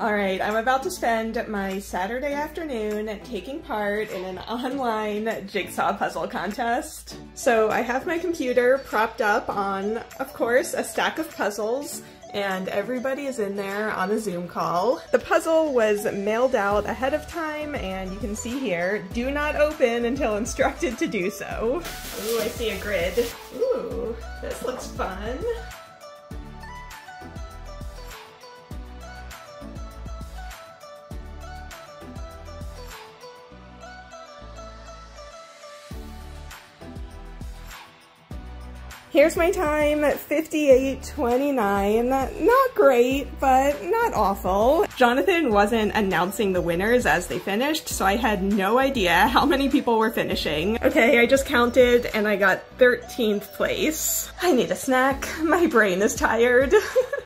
All right, I'm about to spend my Saturday afternoon taking part in an online jigsaw puzzle contest. So I have my computer propped up on, of course, a stack of puzzles and everybody is in there on a Zoom call. The puzzle was mailed out ahead of time and you can see here, do not open until instructed to do so. Ooh, I see a grid. Ooh, this looks fun. Here's my time, 58.29. Not great, but not awful. Jonathan wasn't announcing the winners as they finished, so I had no idea how many people were finishing. Okay, I just counted and I got 13th place. I need a snack. My brain is tired.